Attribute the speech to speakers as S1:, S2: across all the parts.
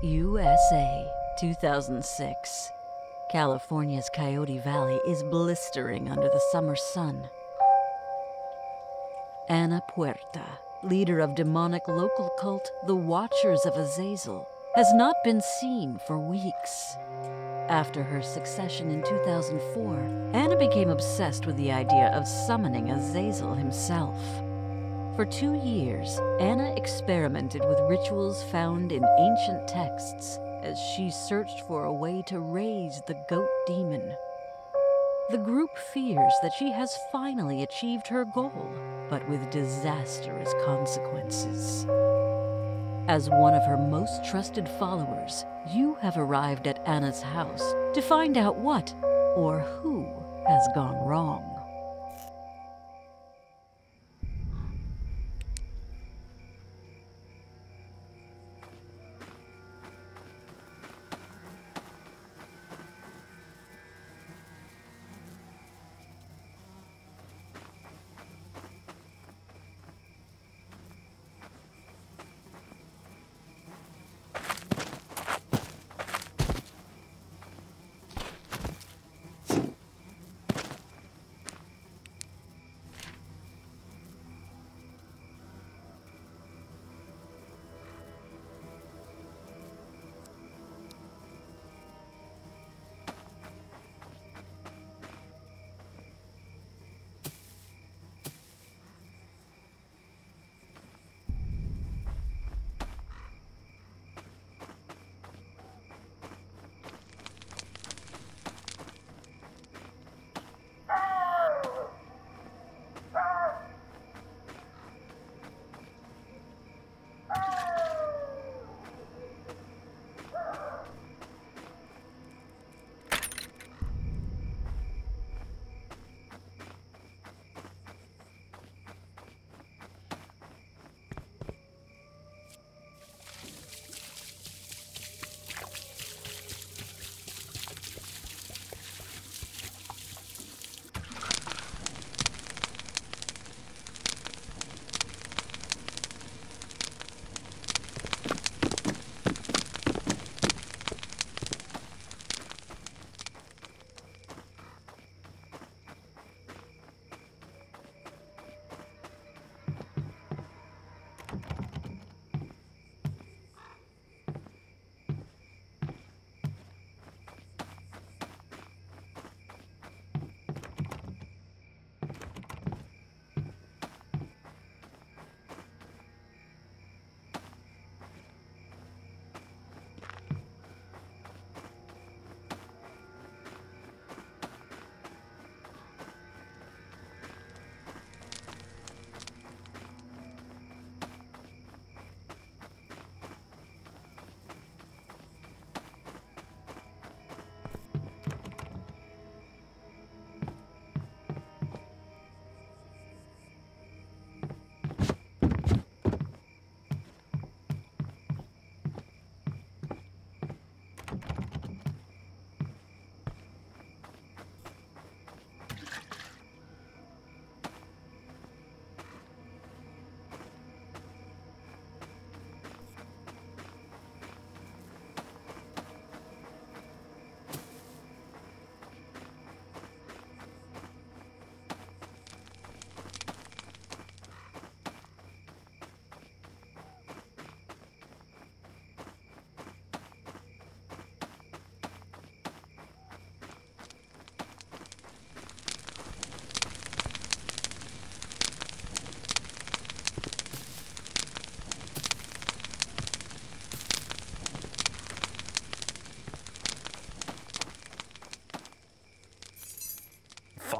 S1: USA, 2006. California's Coyote Valley is blistering under the summer sun. Anna Puerta, leader of demonic local cult the Watchers of Azazel, has not been seen for weeks. After her succession in 2004, Anna became obsessed with the idea of summoning Azazel himself. For two years, Anna experimented with rituals found in ancient texts as she searched for a way to raise the goat demon. The group fears that she has finally achieved her goal, but with disastrous consequences. As one of her most trusted followers, you have arrived at Anna's house to find out what or who has gone wrong.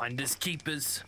S2: Finders keepers.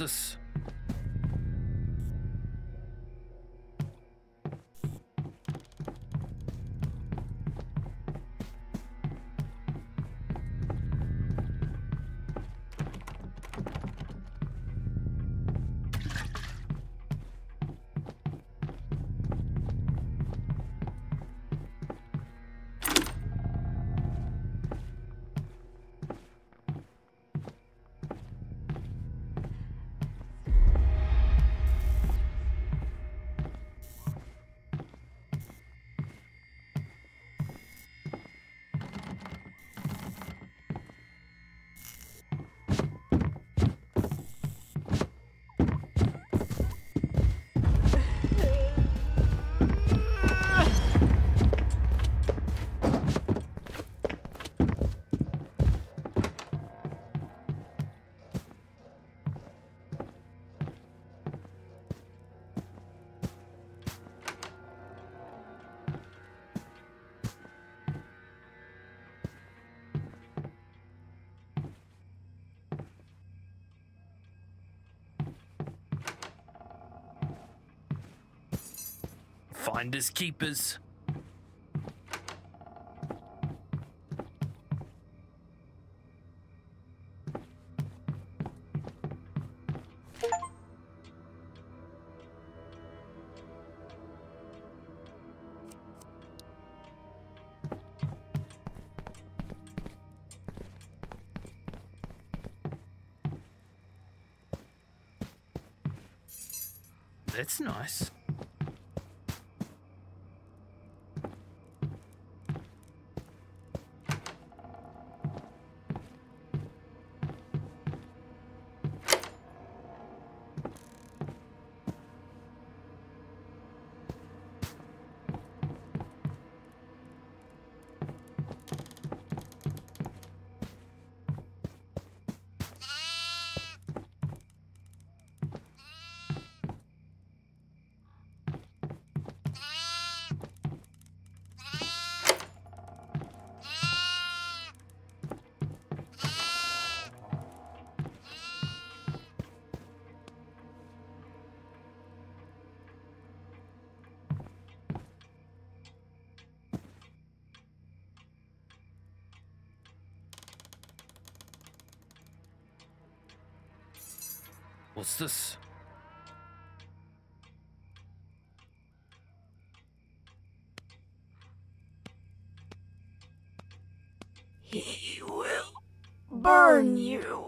S2: What's Finders keepers. What's this?
S3: He will burn you.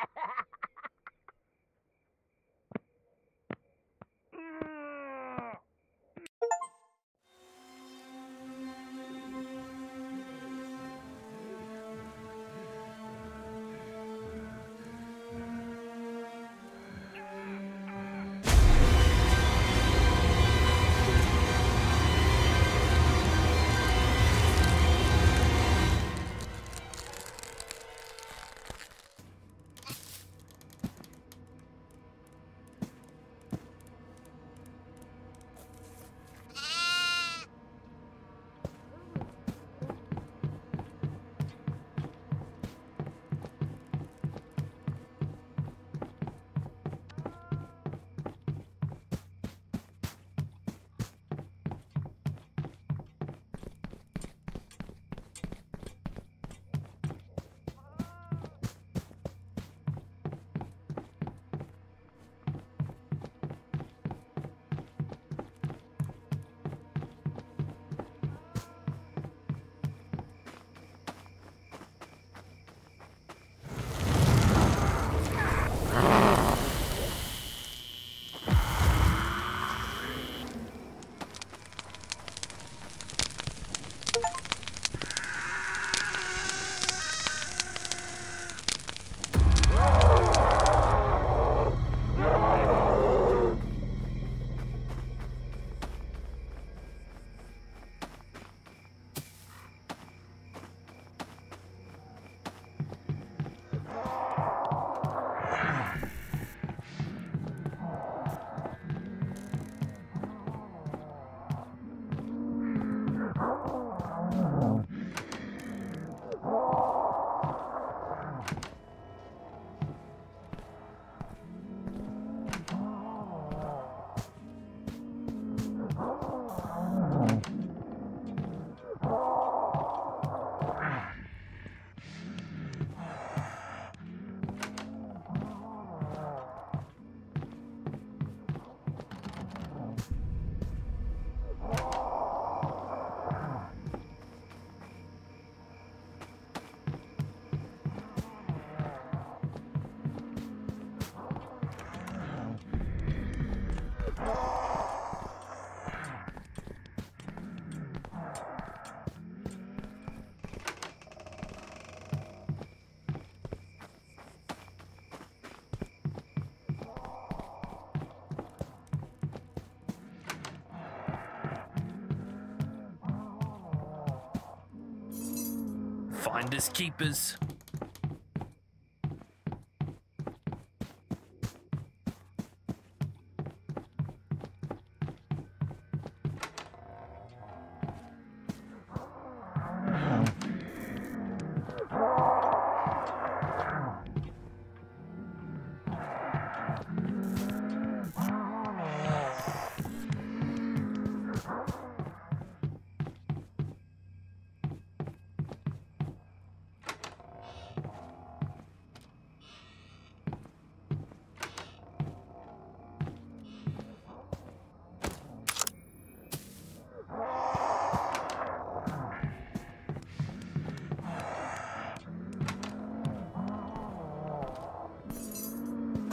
S2: Finders keepers.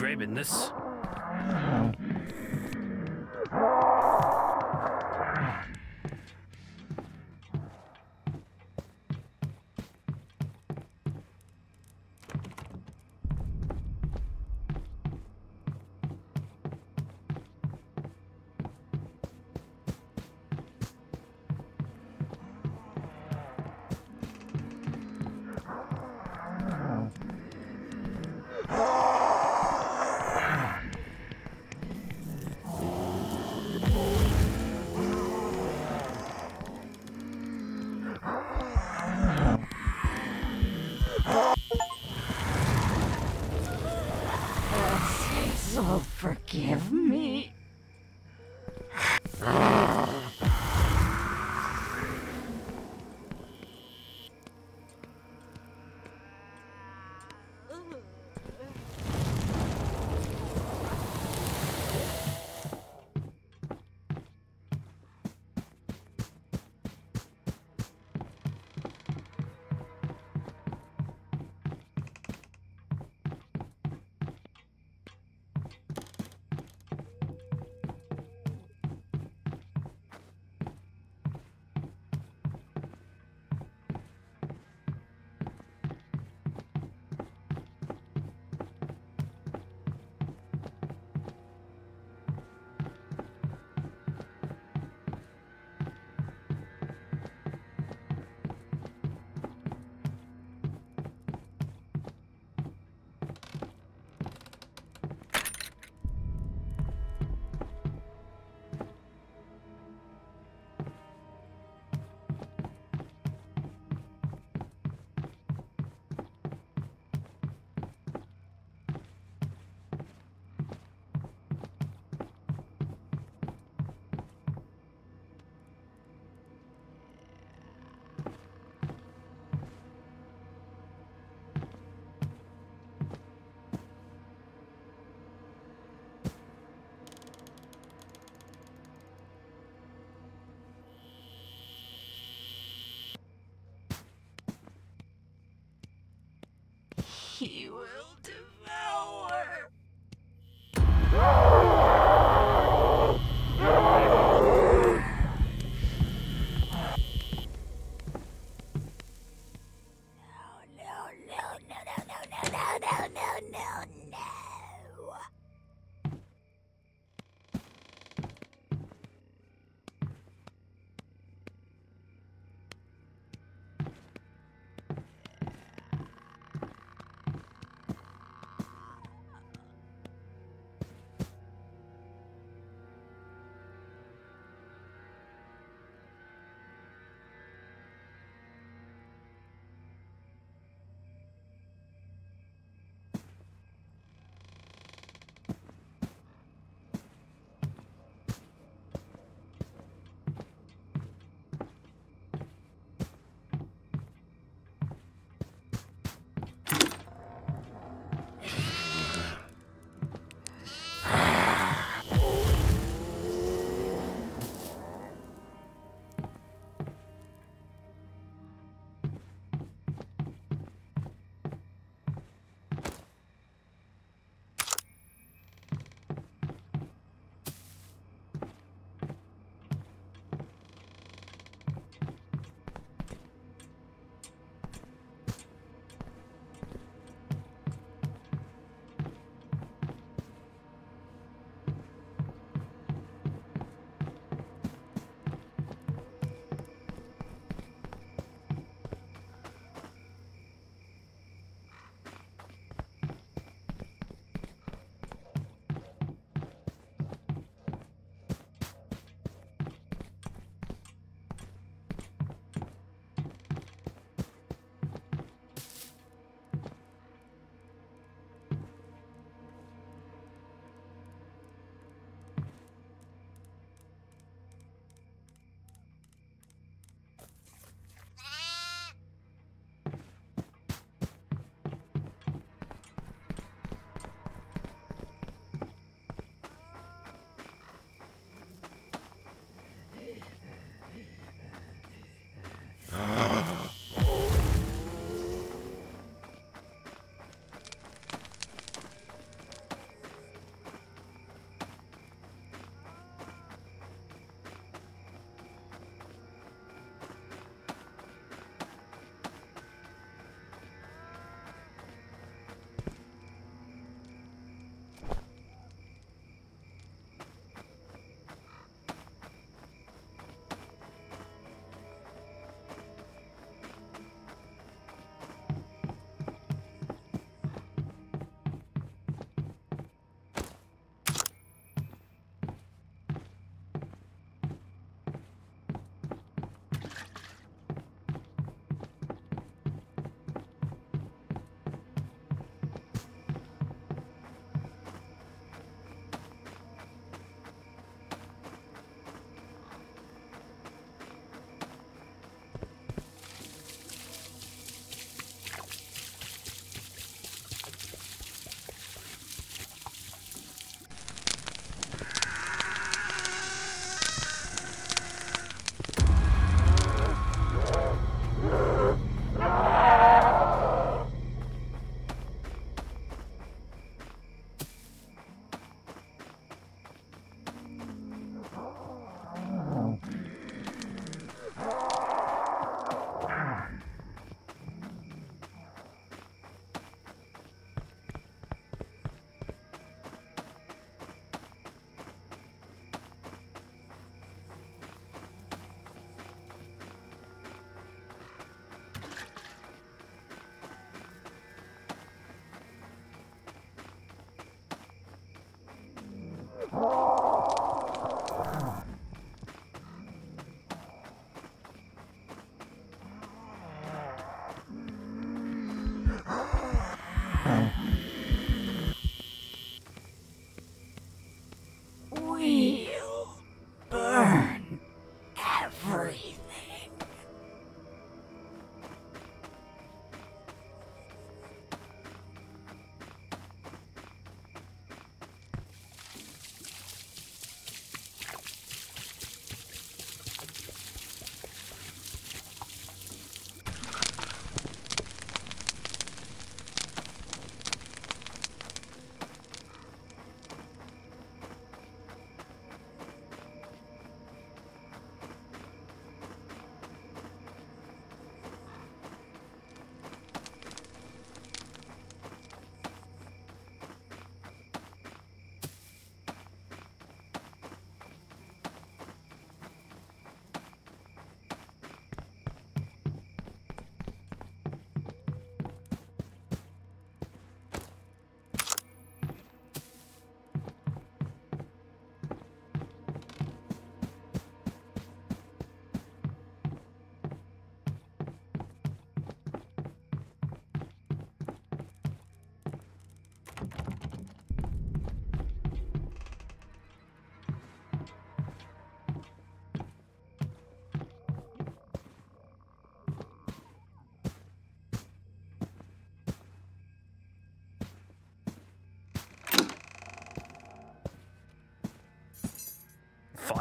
S2: Grabbing this.
S1: Uh...
S3: He will devour.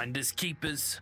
S2: Finders keepers.